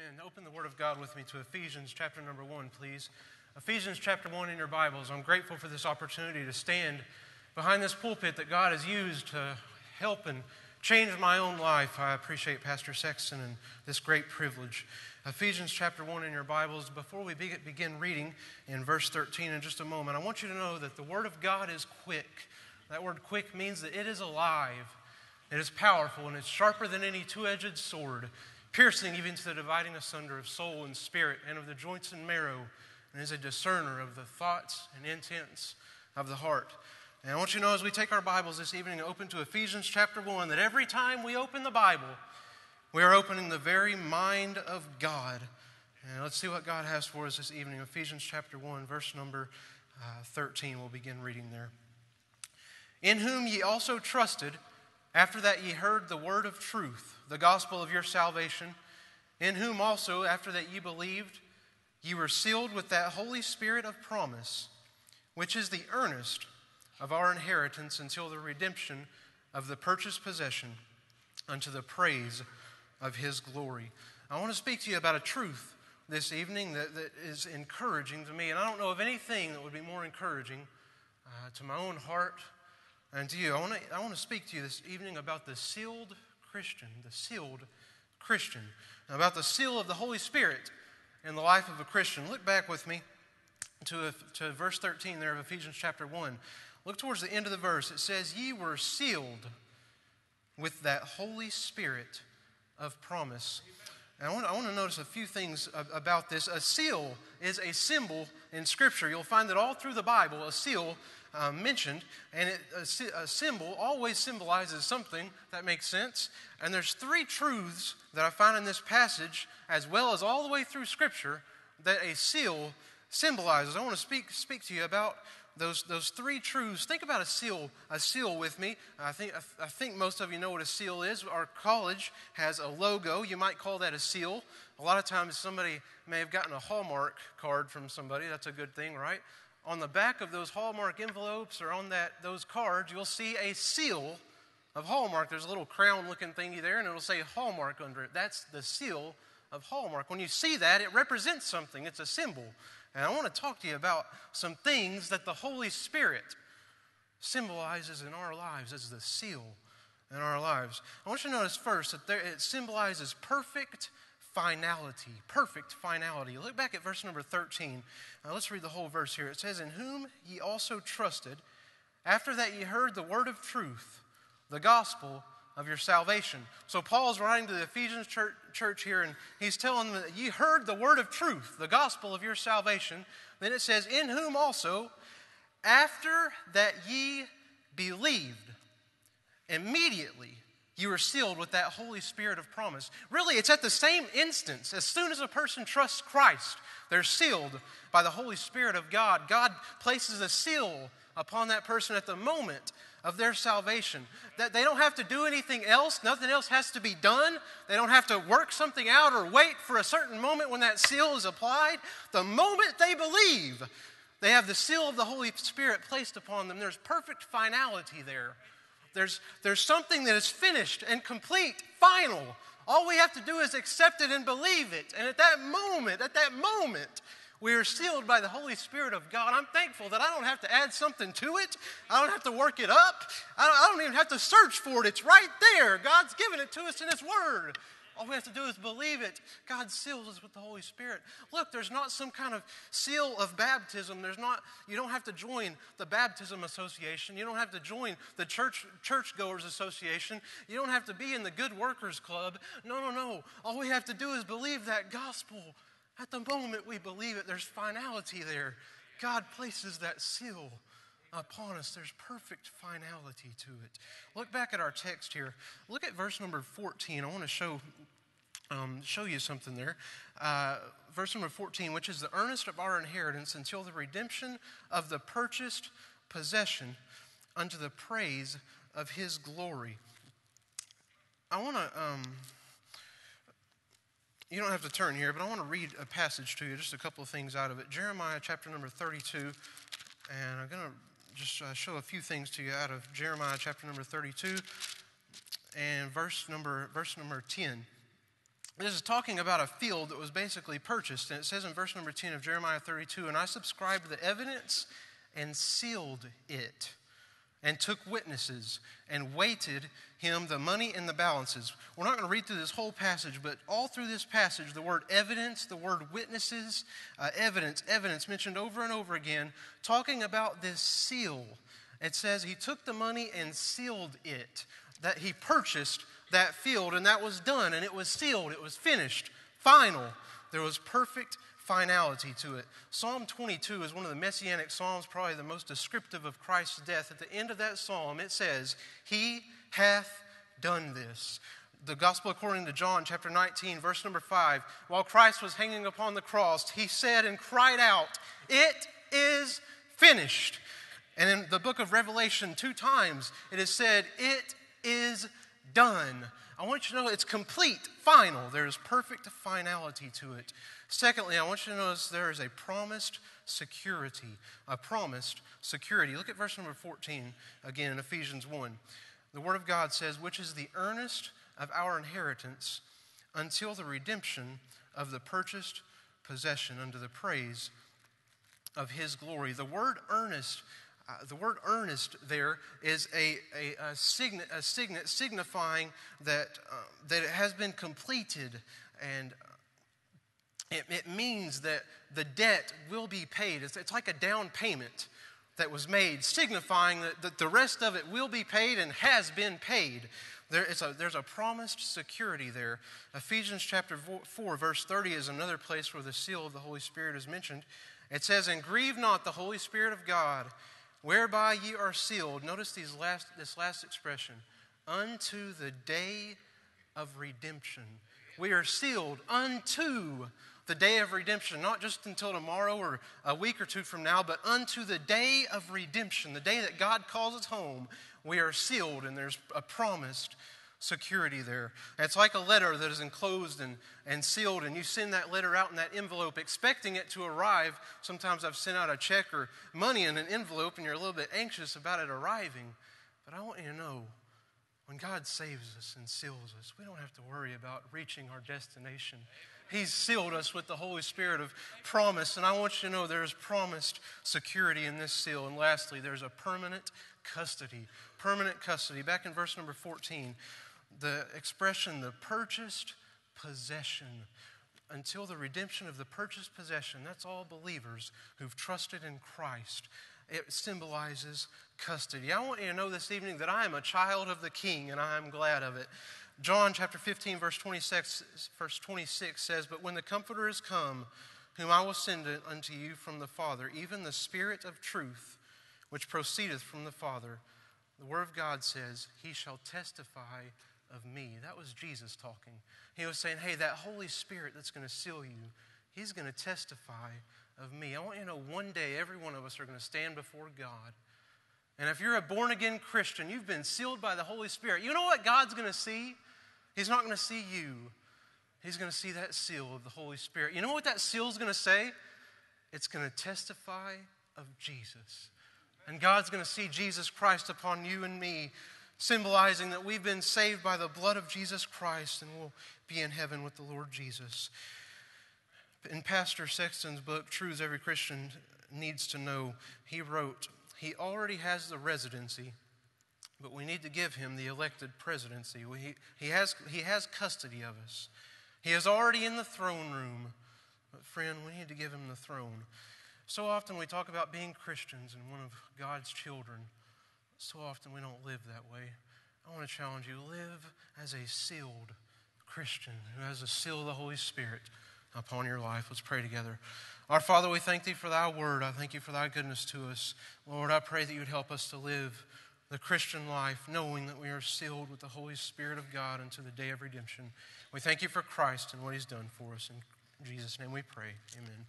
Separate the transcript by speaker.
Speaker 1: Amen. Open the Word of God with me to Ephesians chapter number one, please. Ephesians chapter one in your Bibles. I'm grateful for this opportunity to stand behind this pulpit that God has used to help and change my own life. I appreciate Pastor Sexton and this great privilege. Ephesians chapter 1 in your Bibles. Before we begin reading in verse 13 in just a moment, I want you to know that the Word of God is quick. That word quick means that it is alive, it is powerful, and it's sharper than any two edged sword piercing even to the dividing asunder of soul and spirit and of the joints and marrow, and is a discerner of the thoughts and intents of the heart. And I want you to know as we take our Bibles this evening and open to Ephesians chapter 1 that every time we open the Bible, we are opening the very mind of God. And let's see what God has for us this evening. Ephesians chapter 1, verse number uh, 13. We'll begin reading there. In whom ye also trusted after that ye heard the word of truth, the gospel of your salvation, in whom also, after that ye believed, ye were sealed with that Holy Spirit of promise, which is the earnest of our inheritance until the redemption of the purchased possession unto the praise of his glory. I want to speak to you about a truth this evening that, that is encouraging to me. And I don't know of anything that would be more encouraging uh, to my own heart and to you. I want to, I want to speak to you this evening about the sealed Christian, the sealed Christian, about the seal of the Holy Spirit in the life of a Christian. Look back with me to, to verse 13 there of Ephesians chapter 1. Look towards the end of the verse. It says, Ye were sealed with that Holy Spirit of promise. And I want, I want to notice a few things about this. A seal is a symbol in Scripture. You'll find that all through the Bible, a seal uh, mentioned, and it, a, a symbol always symbolizes something that makes sense. And there's three truths that I find in this passage, as well as all the way through Scripture, that a seal symbolizes. I want to speak, speak to you about those, those three truths. Think about a seal, a seal with me. I think, I think most of you know what a seal is. Our college has a logo. You might call that a seal. A lot of times somebody may have gotten a Hallmark card from somebody. That's a good thing, right? On the back of those Hallmark envelopes or on that, those cards, you'll see a seal of Hallmark. There's a little crown looking thingy there, and it'll say Hallmark under it. That's the seal of Hallmark. When you see that, it represents something, it's a symbol. And I want to talk to you about some things that the Holy Spirit symbolizes in our lives as the seal in our lives. I want you to notice first that there, it symbolizes perfect finality, perfect finality. Look back at verse number 13. Now let's read the whole verse here. It says, In whom ye also trusted, after that ye heard the word of truth, the gospel of your salvation. So Paul's writing to the Ephesians church, church here, and he's telling them that ye heard the word of truth, the gospel of your salvation. Then it says, In whom also, after that ye believed, immediately you are sealed with that Holy Spirit of promise. Really, it's at the same instance. As soon as a person trusts Christ, they're sealed by the Holy Spirit of God. God places a seal upon that person at the moment of their salvation. That they don't have to do anything else, nothing else has to be done. They don't have to work something out or wait for a certain moment when that seal is applied. The moment they believe, they have the seal of the Holy Spirit placed upon them. There's perfect finality there. There's, there's something that is finished and complete, final. All we have to do is accept it and believe it. And at that moment, at that moment, we are sealed by the Holy Spirit of God. I'm thankful that I don't have to add something to it. I don't have to work it up. I don't, I don't even have to search for it. It's right there. God's given it to us in His Word. All we have to do is believe it. God seals us with the Holy Spirit. Look, there's not some kind of seal of baptism. There's not, you don't have to join the baptism association. You don't have to join the church churchgoers association. You don't have to be in the good workers club. No, no, no. All we have to do is believe that gospel. At the moment we believe it, there's finality there. God places that seal upon us. There's perfect finality to it. Look back at our text here. Look at verse number 14. I want to show um, show you something there. Uh, verse number 14, which is the earnest of our inheritance until the redemption of the purchased possession unto the praise of his glory. I want to, um, you don't have to turn here, but I want to read a passage to you, just a couple of things out of it. Jeremiah chapter number 32, and I'm going to just uh, show a few things to you out of Jeremiah chapter number 32 and verse number, verse number 10. this is talking about a field that was basically purchased. And it says in verse number 10 of Jeremiah 32 And I subscribed the evidence and sealed it, and took witnesses, and weighted him the money in the balances. We're not going to read through this whole passage, but all through this passage, the word evidence, the word witnesses, uh, evidence, evidence mentioned over and over again, talking about this seal. It says he took the money and sealed it, that he purchased that field, and that was done, and it was sealed, it was finished, final. There was perfect finality to it. Psalm 22 is one of the messianic psalms, probably the most descriptive of Christ's death. At the end of that psalm, it says, He hath done this. The gospel according to John, chapter 19, verse number 5. While Christ was hanging upon the cross, he said and cried out, It is finished. And in the book of Revelation, two times it is said, It is done. I want you to know it's complete, final. There's perfect finality to it. Secondly, I want you to notice there is a promised security. A promised security. Look at verse number 14 again in Ephesians 1. The Word of God says, Which is the earnest of our inheritance until the redemption of the purchased possession unto the praise of His glory. The word earnest uh, the word earnest there is a, a, a, signet, a signet signifying that, uh, that it has been completed and it, it, means that the debt will be paid. It's, it's like a down payment that was made, signifying that, that the rest of it will be paid and has been paid. There is a, there's a promised security there. Ephesians chapter 4, verse 30 is another place where the seal of the Holy Spirit is mentioned. It says, And grieve not the Holy Spirit of God whereby ye are sealed. Notice these last, this last expression unto the day of redemption. We are sealed unto the day of redemption, not just until tomorrow or a week or two from now, but unto the day of redemption, the day that God calls us home. We are sealed, and there's a promised security there. It's like a letter that is enclosed and, and sealed, and you send that letter out in that envelope expecting it to arrive. Sometimes I've sent out a check or money in an envelope, and you're a little bit anxious about it arriving. But I want you to know when God saves us and seals us, we don't have to worry about reaching our destination. He's sealed us with the Holy Spirit of promise. And I want you to know there's promised security in this seal. And lastly, there's a permanent custody. Permanent custody. Back in verse number 14, the expression, the purchased possession, until the redemption of the purchased possession, that's all believers who've trusted in Christ. It symbolizes custody. I want you to know this evening that I am a child of the King, and I am glad of it. John chapter 15, verse 26, verse 26 says, But when the Comforter is come, whom I will send unto you from the Father, even the Spirit of truth, which proceedeth from the Father, the Word of God says, He shall testify of me. That was Jesus talking. He was saying, Hey, that Holy Spirit that's going to seal you, He's going to testify of me. I want you to know one day every one of us are going to stand before God. And if you're a born again Christian, you've been sealed by the Holy Spirit. You know what God's going to see? He's not going to see you, He's going to see that seal of the Holy Spirit. You know what that seal is going to say? It's going to testify of Jesus. And God's going to see Jesus Christ upon you and me symbolizing that we've been saved by the blood of Jesus Christ and will be in heaven with the Lord Jesus. In Pastor Sexton's book, Truths Every Christian Needs to Know, he wrote, He already has the residency, but we need to give him the elected presidency. We, he, has, he has custody of us. He is already in the throne room, but friend, we need to give him the throne. So often we talk about being Christians and one of God's children. So often we don't live that way. I want to challenge you live as a sealed Christian who has a seal of the Holy Spirit upon your life. Let's pray together. Our Father, we thank thee for thy word. I thank you for thy goodness to us. Lord, I pray that you would help us to live the Christian life knowing that we are sealed with the Holy Spirit of God unto the day of redemption. We thank you for Christ and what he's done for us. In Jesus' name we pray. Amen.